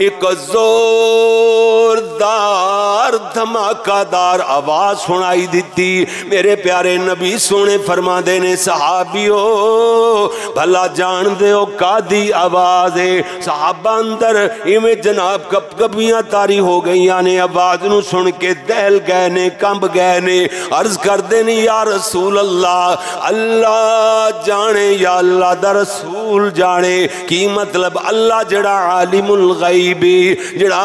एक जोरदार धमाकादार आवाज़ सुनाई दी मेरे प्यारे नबी सोने फरमा देने सहाबियो, भला जान दो कादी आवाज़ है। सहाबा अंदर इवें जनाब कप कपियाँ तारी हो गई ने, आवाज़ न सुन के दहल गए ने, कंब गए ने। अर्ज़ करते ने, या रसूल अल्लाह अल्लाह जाने या अल्लाह दा रसूल जाने। की मतलब अल्लाह जड़ा आलिमुल गैबी जड़ा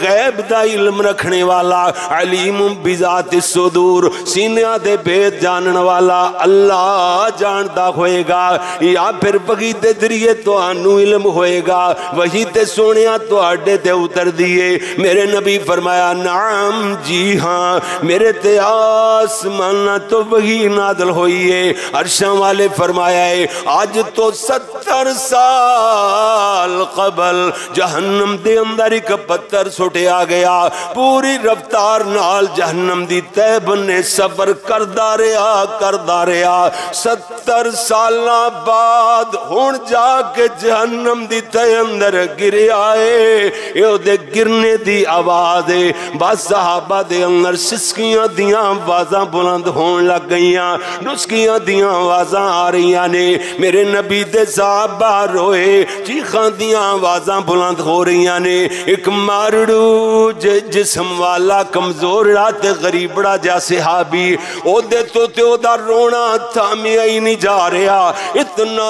गैब दा इल्म रखने वाला, अलीम बिजात सुदूर, सीनिया दे भेद जानन वाला अल्लाह जानता होएगा। या फिर बगीते ज़रिए तो इल्म होएगा, वही ते सोने थोड़े ते उतर दिए। मेरे नबी फरमाया, नाम जी हाँ मेरे ते आसमाना तो वही नादल है अरशा वाले फरमाया है आज तो सत्तर साल कबल जहन्नम दे अंदर एक पत्थर सुटिया गया। पूरी रफ्तार नाल जहन्नम दी तैब ने सबर करदा रहा करदा रहा। सत्तर साल बाद हुन जाके जहन्नम दी तय अंदर गिरया है ओदे गिरने दी आवाज़ है बस सहाबा दे अंदर सिसकियाँ दियाँ आवाजां बुलंद होन लग गईयां। नुस्कियाँ दियाँ आवाजां आ रही ने। मेरे नबी दे साहबा रोए, चीखां दियाँ आवाजां बुलंद हो रही ने। एक मारड़ू जिसम वाला कमज़ोर ते गरीबड़ा जा सिहाबी। ओदे तो ते ओदा रोना थामिया ही नहीं जा रहा। इतना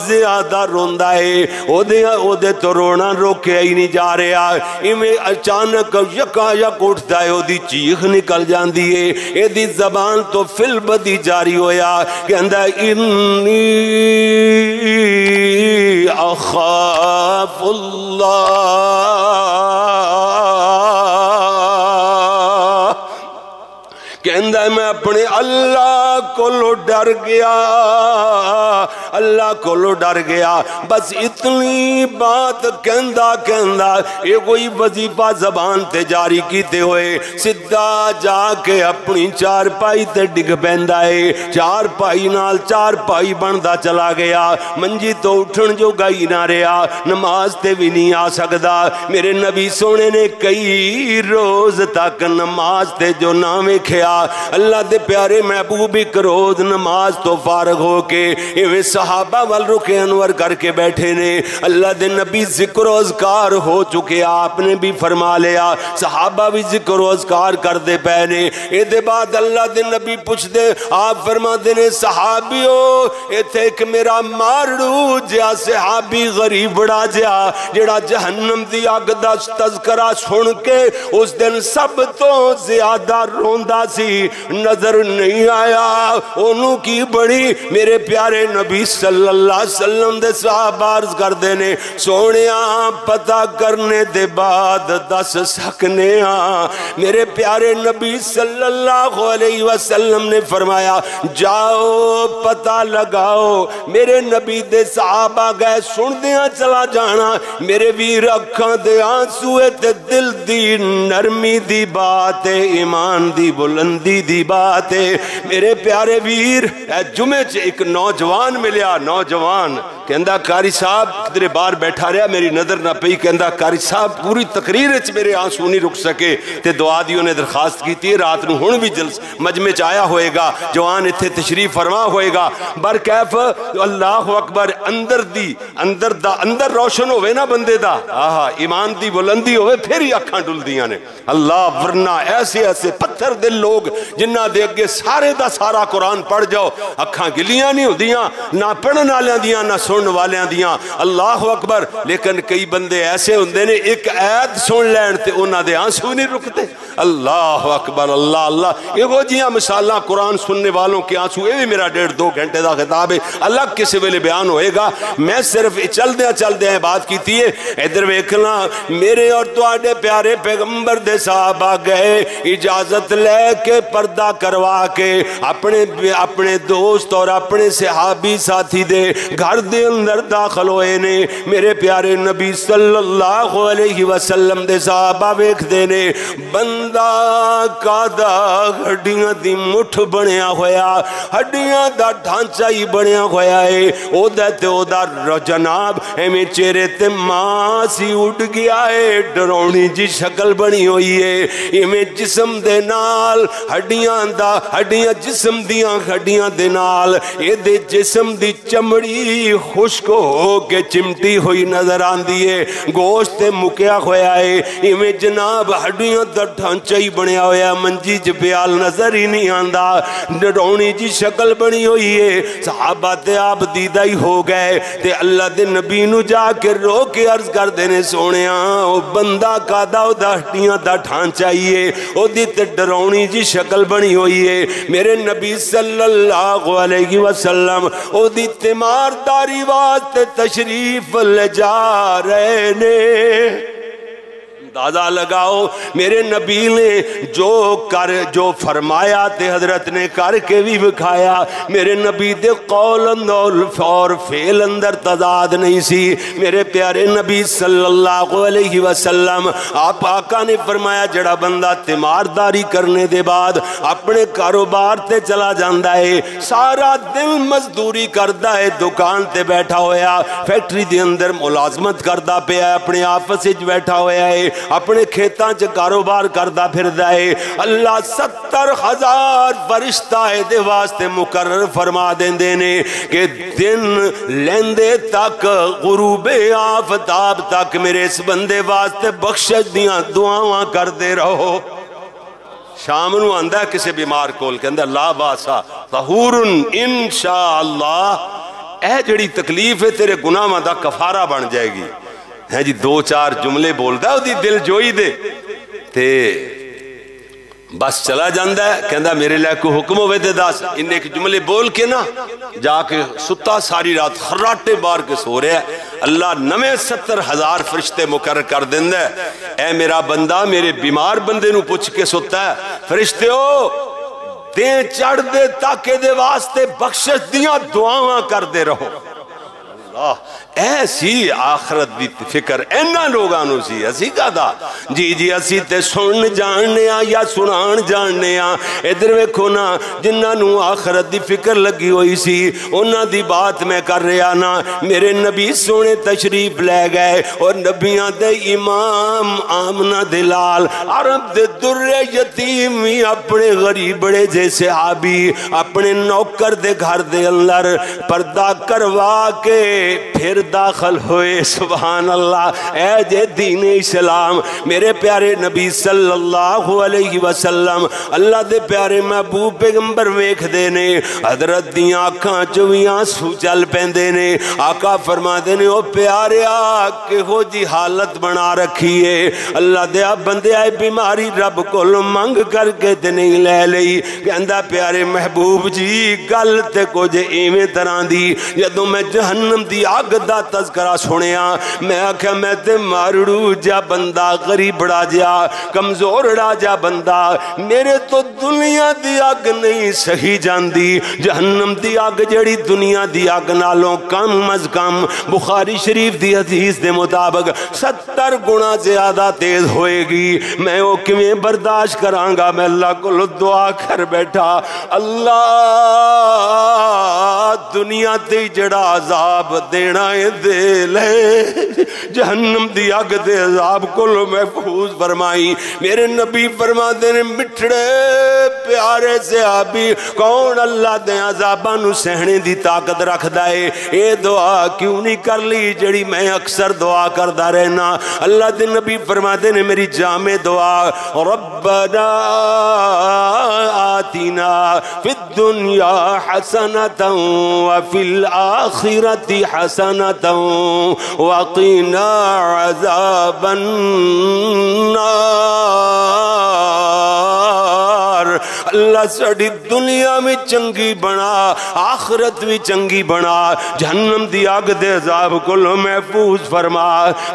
ज़्यादा रोंदा है, ओदे ओदे तो रोना रोकया ही नहीं जा रहा। इवें अचानक यका यक उठता है, ओदी चीख निकल जाती है। एदी जबान तो फिल बदी जारी होया। कहंदा इन्नी कहता मैं अपने अल्लाह को डर गया अल्लाह को डर गया बस इतनी बात कहंदा कहंदा ये कोई वजीफा जबान ते जारी कीते हुए सीधा जाके अपनी चार पाई ते डिग पैंदा है चार पाई नाल चार पाई बनता चला गया मंजी तो उठन जो गाई ना रहा नमाज़ ते भी नहीं आ सकता मेरे नबी सोने ने कई रोज तक नमाज़ ते जो ना वेख्या अल्लाह दे प्यारे महबूब एक रोज नमाज़ तो फारग होके इवें सहाबा वाल रुके अनवर करके बैठे ने। अल्लाह दे नबी ज़िक्र रोज़गार हो चुके आपने भी फरमा लिया। सहाबा भी ज़िक्र रोज़गार करते पे ने। ए बाद अल्लाह दे नबी पूछते आप फरमाते ने, सहाबियो इथे एक मेरा मारू जहा सहाबी गरीब बड़ा जहा जड़ा जहन्नम की अग का तस्करा सुन के उस दिन सब तो ज़्यादा रोंदा सी। नज़र नहीं आया। ओनू की बड़ी मेरे प्यारे नबी सल्लल्लाहु अलैहि वसल्लम दे साहब अर्ज़ करदे ने सोने पता करने दे बाद दस सकने मेरे प्यारे नबी सल्लल्लाहु अलैहि वसल्लम ने फरमाया, जाओ, पता लगाओ, मेरे नबी दे साहबा गए चला जाना। मेरे वीर अखा दे आँसू दिल दी नरमी दी बात ईमान दी बुलंदी दी बात। है मेरे प्यारे वीर जुमे च एक नौजवान मिलिया नौजवान। ਕਹਿੰਦਾ ਕਾਰੀ ਸਾਹਿਬ ਤੇਰੇ ਬਾਹਰ ਬੈਠਾ ਰਿਹਾ ਮੇਰੀ ਨਜ਼ਰ ਨਾ ਪਈ ਕਹਿੰਦਾ ਕਾਰੀ ਸਾਹਿਬ ਪੂਰੀ ਤਕਰੀਰ ਵਿੱਚ ਮੇਰੇ ਆਂਸੂ ਨਹੀਂ ਰੁਕ ਸਕੇ ਤੇ ਦੁਆ ਦੀ ਉਹਨੇ ਦਰਖਾਸਤ ਕੀਤੀ ਰਾਤ ਨੂੰ ਹੁਣ ਵੀ ਜਲਸ ਮਜਮੇ ਚ ਆਇਆ ਹੋਏਗਾ ਜਵਾਨ ਇੱਥੇ ਤਸ਼ਰੀਫ ਫਰਮਾ ਹੋਏਗਾ ਬਰਕੈਫ ਅੱਲਾਹੁ ਅਕਬਰ ਅੰਦਰ ਦੀ ਅੰਦਰ ਦਾ ਅੰਦਰ ਰੌਸ਼ਨ ਹੋਵੇ ਨਾ ਬੰਦੇ ਦਾ ਆਹਾ ਈਮਾਨ ਦੀ ਬੁਲੰਦੀ ਹੋਵੇ ਫਿਰ ਹੀ ਅੱਖਾਂ ਡੁੱਲਦੀਆਂ ਨੇ ਅੱਲਾ ਵਰਨਾ ਐਸੇ ਐਸੇ ਪੱਥਰ ਦੇ ਲੋਕ ਜਿਨ੍ਹਾਂ ਦੇ ਅੱਗੇ ਸਾਰੇ ਦਾ ਸਾਰਾ ਕੁਰਾਨ ਪੜ ਜਾਓ ਅੱਖਾਂ ਗਿੱਲੀਆਂ ਨਹੀਂ ਹੁੰਦੀਆਂ ਨਾ ਪੜਨ ਵਾਲਿਆਂ ਦੀਆਂ ਨਾ ਸੁਣ सुन वाल दियाँ। अल्लाह अकबर। लेकिन कई बंदे ऐसे होंगे ने, एक ऐत सुन लैन तो उन्होंने आँसू नहीं रुकते अल्लाह अकबर, अल्लाह अल्लाह। यो जहाँ मिसाल कुरान सुनने वालों के आँसू ये भी मेरा डेढ़ दो घंटे का खिताब है। अलग किस वे बयान होएगा? मैं सिर्फ़ चलद चलद बात की है। इधर वेखना, मेरे और थोड़े तो प्यारे पैगंबर दे साहब आ गए। इजाज़त लैके परदा करवा के, अपने अपने दोस्त और अपने सिहाबी साथी दे घर दे अंदर दाखिल होए ने, मेरे प्यारे नबी सल्लल्लाहु अलैहि वसल्लम दे साहबा वेखदे ने, बंदा कादा हड्डियाँ दी मुठ बनया होया, हड्डियाँ दा ढांचा ही बनया होया है, ओदा ते ओदा जनाब एवें चेहरे ते मांस ही उड़ गया है, डरौनी जी शक्ल बनी हुई है इवें जिस्म दे नाल हड्डियाँ दा, हड्डियाँ जिस्म दियाँ हड्डियाँ दे नाल ए जिस्म दी चमड़ी खुश्क हो के चिमटी हुई नज़र आती है। गोश्त मुकया होया है। इवें जनाब हड्डियों का ढांचा ही बनया होया। मंजी च प्याल नज़र ही नहीं आता डरौनी जी शक्ल बनी हुई है। साहबा ते आप दीदा ही हो गए। ते अल्लाह के नबी जाके रो के अर्ज़ करते ने सोने बंदा कादा हड्डियाँ का ढांचा ही है। ओदी ते डरौनी जी शक्ल बनी हुई है। मेरे नबी सल्लल्लाहु अलैहि वसल्लम, ओदी तिमारदारी वास्ते तशरीफ़ ले जा रहे ने। अंदाज़ा लगाओ, मेरे नबी ने जो कर, जो फरमाया ते हज़रत ने करके भी विखाया। मेरे नबी दे कौल और फेल अंदर तजाद नहीं सी। मेरे प्यारे नबी सल्लल्लाहु अलैहि वसल्लम, आप आका ने फरमाया, जड़ा बंदा तिमारदारी करने दे बाद अपने कारोबार ते चला जाता है, सारा दिन मजदूरी करता है, दुकान ते बैठा होया, फैक्ट्री दे अंदर मुलाजमत करता पे अपने आपस बैठा होया है। अपने खेतों च कारोबार करता फिर अल्लाह सत्तर हज़ार फरिश्ता ये वास्ते मुकर फरमा देंगे ने कि दिन लेंदे तक, गुरूबे आफताब तक मेरे इस बंदे वास्ते बख्शत दियाँ दुआव करते रहो। शाम आंदा किसी बीमार को कहता ला बासा तहूर इन शाह जी तकलीफ़ है, तेरे गुनाह का कफारा बन जाएगी। है जी, दो चार जुमले बोलता वो दिल जोई दे। ते बस चला जाता है कहना मेरे लिए कोई हुक्म हो दस। इन्हें एक जुमले बोल के ना, जाके सुता सारी रात हराटे बार के सो रहा है। अल्लाह नवे सत्तर हज़ार फरिश्ते मुकर कर देंदा ए मेरा बंदा, मेरे बीमार बंदे पुछ के सुता है। फरिश्ते हो दे चढ़ दे, ताके दे वास्ते बख्शिश दिया दुआव करते रहो। रहो ऐसी आखरत की फ़िक्र इन्होंने लोगों सी, असी कहता जी जी, असी ते सुन जानने या सुना जानने इधर वेखो ना जिन्होंने आखरत की फ़िक्र लगी हुई सी उन्होंने बात मैं कर रहा ना, मेरे नबी सोने तशरीफ़ लै गए, और नबिया दे इमाम आमना दिलाल अरब दे दुर्रे यतीम भी अपने गरीब बड़े जैसे आबी अपने नौकर दे घर दे अंदर पर्दा करवा के फिर दाखिल हुए सुबहान अल्लाह ए जे दीन इस्लाम, मेरे प्यारे नबी सल्लल्लाहु अलैहि वसल्लम, अल्लाह दे प्यारे महबूब पैगंबर वेखदे ने, हज़रत दी अखां चों भी आँसू चल पैंदे ने। आका फरमाते ने, ओ प्यारिया किहो जी हालत बना रखी है। अल्लाह दे बंदे बीमारी रब को मंग करके ते नहीं ले लई। कहंदा, प्यारे महबूब जी, गल ते कुछ इवें तरह दी, जदों मैं जहन्नम दी अग का तस्करा सुनिया मैं आख्या मैं ते मारड़ू जा बंदा गरीबड़ा जा कमजोरड़ा जा बंदा। मेरे तो दुनिया की अग नहीं सही जाती जहन्नम की अग जड़ी दुनिया की अग नालों कम अज कम। बुखारी शरीफ की हदीस के मुताबिक सत्तर गुणा ज़्यादा तेज होएगी। मैं वो किमें बर्दाश्त करांगा? मैं अल्लाह को दुआ कर बैठा। अल्लाह, दुनिया ते जड़ा अजाब देना है दे ले। जहन्नम दी अग दे अजाब को महफूज फरमाई। मेरे नबी फरमा दे मिठड़े प्यारे से आबी कौन अल्लाह दे अजाबा सहने की ताकत रखता है? ये दुआ क्यों नहीं कर ली, जड़ी मैं अक्सर दुआ करता रहना? अल्लाह के नबी फरमाते ने मेरी जामे दुआ, रब्बना आतीना फिद दुनिया फिल आखिरति हसनतम वकीना अजाबन अल्लाह साड़ी दुनिया में चंगी बना आखरत भी चंगी बना जहन्नम दी अग दे अजाब को महफूज फरमा